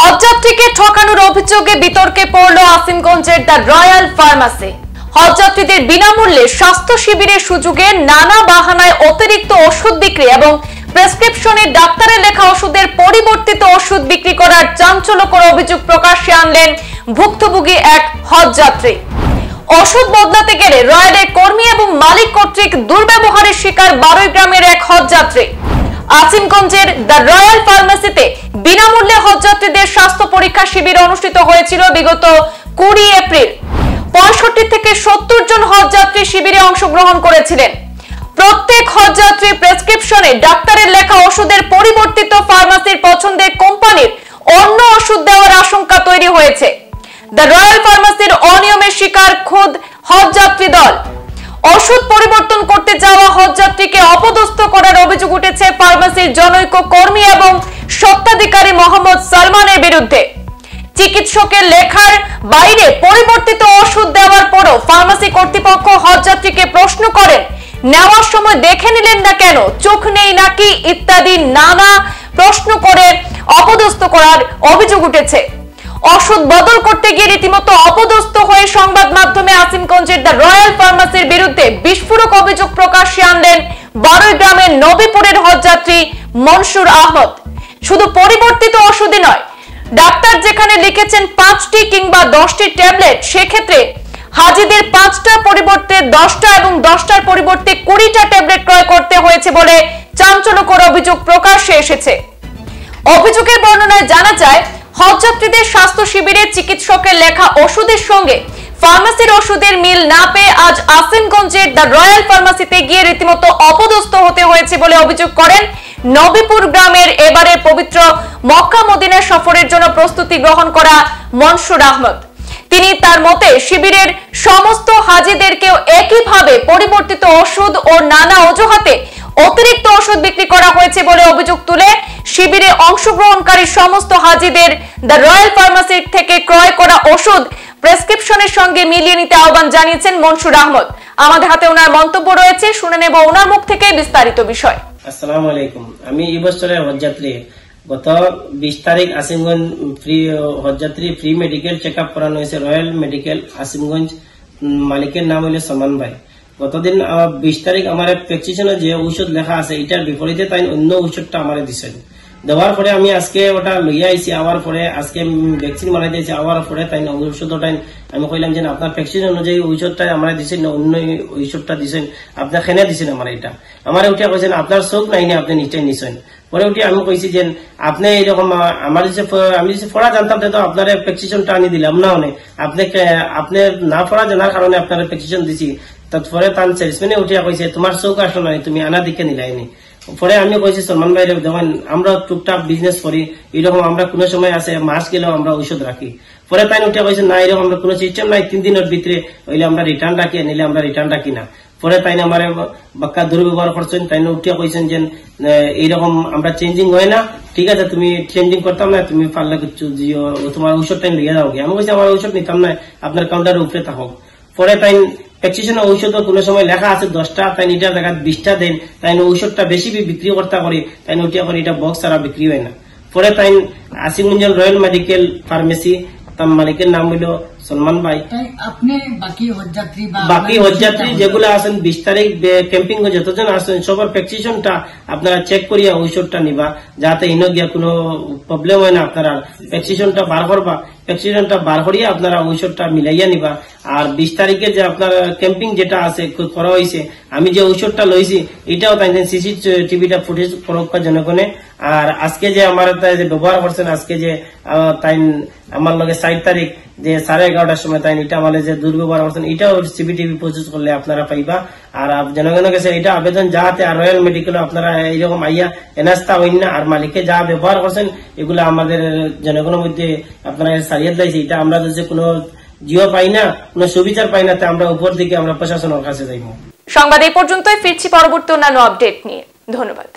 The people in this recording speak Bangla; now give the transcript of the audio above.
হজযাত্রীকে ঠকানোর অভিযোগে বিতর্কে পড়ল আসিমগঞ্জের দ্য রয়্যাল ফার্মাসি। হজযাত্রীদের বিনামূল্যে স্বাস্থ্য শিবিরের সুযোগে নানা বাহানায় অতিরিক্ত ওষুধ বিক্রি এবং প্রেসক্রিপশনে ডাক্তারের লেখা ওষুধের পরিবর্তিত ওষুধ বিক্রি করার চাঞ্চল্যকর অভিযোগ প্রকাশ্যে আনলেন ভুক্তভোগী এক হজযাত্রী। ওষুধ বদলাতে গেলে রয়্যালের কর্মী এবং মালিক কর্তৃক দুর্ব্যবহারের শিকার বারোই গ্রামের এক হজযাত্রী। আসিমগঞ্জের দ্য রয়্যাল ফার্মাসিতে বিনামূল্যে হজযাত্রীদের স্বাস্থ্য পরীক্ষা শিবির অনুষ্ঠিত হয়েছিল বিগত কুড়ি এপ্রিল। পঁয়ষট্টি থেকে সত্তর জন হজযাত্রী শিবিরে অংশগ্রহণ করেছিলেন। প্রত্যেক হজযাত্রী প্রেসক্রিপশনে ডাক্তারের লেখা ওষুধের পরিবর্তিত ফার্মাসির পছন্দের কোম্পানির অন্য ওষুধ দেওয়ার আশঙ্কা তৈরি হয়েছে। দ্য রয়্যাল ফার্মাসির অনিয়মের শিকার খোদ হজযাত্রী দল। ওষুধ পরিবর্তন করতে যাওয়া হজযাত্রীকে অপদস্থ করার অভিযোগ উঠেছে ফার্মাসির জনৈক কর্মী এবং সত্ত্বাধিকারী মোহাম্মদ সালমানের বিরুদ্ধে। চিকিৎসকের লেখার বাইরে পরিবর্তিত ওষুধ দেওয়ার পরও ফার্মাসি কর্তৃপক্ষ হজযাত্রীকে প্রশ্ন করেন, নেওয়ার সময় দেখে নিলেন না কেন, চোখ নেই নাকি, ইত্যাদি নানা প্রশ্ন করে অপদস্থ করার অভিযোগ উঠেছে। ওষুধ বদল করতে গিয়ে রীতিমতো অপদস্থ হয়ে সংবাদ মাধ্যমে আসিমগঞ্জের দ্য রয়্যাল ফার্মাসির বিরুদ্ধে বিস্ফোরক অভিযোগ প্রকাশ্যে আনলেন বারোই গ্রামের নবীপুরের হজযাত্রী মনসুর আহমদ। শুধু পরিবর্তিত ওষুধই নয় ডাক্তার যেখানে লিখেছেন পাঁচটি কিংবা দশটি ট্যাবলেট, সেক্ষেত্রে হাজিদের পাঁচটা পরিবর্তে দশটা এবং দশটার পরিবর্তে কুড়িটা ট্যাবলেট ক্রয় করতে হয়েছে বলে চাঞ্চল্যকর অভিযোগ প্রকাশ্যে এসেছে। অভিযোগের বর্ণনায় জানা যায়, হজযাত্রীদের স্বাস্থ্য শিবিরে চিকিৎসকের লেখা ওষুধের সঙ্গে ফার্মাসির ওষুধের মিল না পেয়ে আজ আসিমগঞ্জের দ্য রয়্যাল ফার্মাসিতে গিয়ে রীতিমতো অপদস্থ হতে হয়েছে বলে অভিযোগ করেন নবীপুর গ্রামের এবারের পবিত্র মক্কা মদিনা সফরের জন্য প্রস্তুতি গ্রহণ করা মনসুর আহমদ। তিনি তার মতে শিবিরের সমস্ত হাজিদেরকেও একইভাবে পরিবর্তিত ওষুধ ও নানা অজুহাতে অতিরিক্ত ওষুধ বিক্রি করা হয়েছে বলে অভিযোগ তুলে শিবিরে অংশগ্রহণকারী সমস্ত হাজিদের দ্য রয়্যাল ফার্মাসির থেকে ক্রয় করা ওষুধ প্রেসক্রিপশনের সঙ্গে মিলিয়ে নিতে আহ্বান জানিয়েছেন মনসুর আহমদ। আমাদের হাতে ওনার মন্তব্য রয়েছে, শুনে নেব ওনার মুখ থেকে বিস্তারিত বিষয়। আসসালামু আলাইকুম। আমি এই হজযাত্রী। গত বিশ তারিখ আসিমগঞ্জ ফ্রি হজযাত্রী ফ্রি মেডিকেল চেক আপ করানো হয়েছে। রয়্যাল মেডিকেল আসিমগঞ্জ মালিকের নাম হইল সমান ভাই। গতদিন বিশ তারিখ আমার প্রেসক্রিপশনে যে ঔষধ লেখা আছে, এটার বিপরীতে তাই অন্য ঔষধটা আমার দিছেন। দেওয়ার পরে আমি আজকে ওটা লইয়া আইছি আওয়ার পরে আজকে ভ্যাকসিন মারাই দিয়েছি আওয়ার পরে তাই না ঔষধ আমি কইলাম যে না, আপনার প্রেসক্রিপশন অনুযায়ী ঔষধটা আমরা দিছেন না অন্য ঔষধটা দিছেন আপনার খেনে দিছেন আমার এটা। আমার উঠিয়া কইছেন আপনার চোখ নাই না আপনি নিশ্চয় নিছেন। পরে উঠে আমি কইছি যে আপনি এইরকম আমার যে আমি যে পড়া জানতাম তো আপনার প্রেসক্রিপশনটা আনি দিলাম না অনেক আপনি আপনি না পড়া জানার কারণে আপনার প্রেসক্রিপশন দিছি। তারপরে তার সেলসম্যানে উঠিয়া কইছে তোমার চোখ আসলো নাই তুমি আনা দিকে নিলাইনি। পরে আমি কইছি, সলমান ভাই দেখেন আমরা টুকটাক বিজনেস করি, এরকম আমরা কোনো সময় আছে মাস গেলেও আমরা ঔষধ রাখি। পরে তাই উঠে কইছে, না, এরকম আমরা কোনো সিস্টেম নাই, তিন দিনের ভিতরে হইলে আমরা রিটার্ন রাখি নিলে আমরা রিটার্ন রাখি না। পরে তাই আমার বাক্কা দুর্ব্যবহার করছেন তাই উঠিয়া কইছেন যে এইরকম আমরা চেঞ্জিং হয় না, ঠিক আছে, তুমি চেঞ্জিং করতাম না, তুমি পারলে কিছু তোমার ঔষধটা লিয়ে যাও আমি কইছি, আমার ঔষধ নিতাম না, আপনার কাউন্টারের উপরে থাকো পরে তাই প্রেসক্রিপশনে ঔষধ কোনো সময় লেখা আছে দশটা তাই এটা দেখা বিশটা দেন তাই ঔষধটা বেশি বিক্রি করতে করি তাই উঠিয়া করে এটা বক্স ছাড়া বিক্রি হয় না। পরে তাই আসিমগঞ্জের রয়্যাল মেডিকেল ফার্মেসি তার মালিকের নাম হইল সলমান ভাই। আপনি বাকি হজযাত্রী বাকি হজযাত্রী যেগুলো আছেন বিশ তারিখ ক্যাম্পিং যতজন আছেন সবার প্রেসক্রিপশনটা আপনারা চেক করিয়া ঔষধটা নিবা যাতে ইনো গিয়া কোনো প্রবলেম হয় না আপনারা প্রেসক্রিপশনটা বার করবা। প্রেসক্রিপশনটা বার করিয়া আপনারা ঔষধটা মিলাইয়া নিবা। আর বিশ তারিখে যে আপনার ক্যাম্পিং যেটা আছে করা হয়েছে আমি যে ঔষধটা লইছি, এটাও তাই সিসি টিভিটা ফুটেজ করবা জনগণে আর আজকে যে আমার যে ব্যবহার করছেন, আজকে যে তাই আমার লগে ষাট তারিখ যে সাড়ে এগারোটার সময় তাই এটা আমাদের যে দুর্ব্যবহার করছেন, এটাও সিবিটিভি প্রসেস করলে আপনারা পাইবা। আর জনগণের কাছে এটা আবেদন যাতে আর রয়্যাল মেডিকেল আপনারা এইরকম আইয়া এনাস্তা হইন না, আর মালিককে যা ব্যবহার করছেন, এগুলো আমাদের জনগণের মধ্যে আপনারা সারিয়ে দিয়েছে। এটা আমরা যদি কোনো জিও পাই না, কোনো সুবিধার পাই না, তা আমরা উপর দিকে আমরা প্রশাসনের কাছে যাইব। সংবাদ এই পর্যন্তই, ফিরছি পরবর্তী অন্যান্য আপডেট নিয়ে। ধন্যবাদ।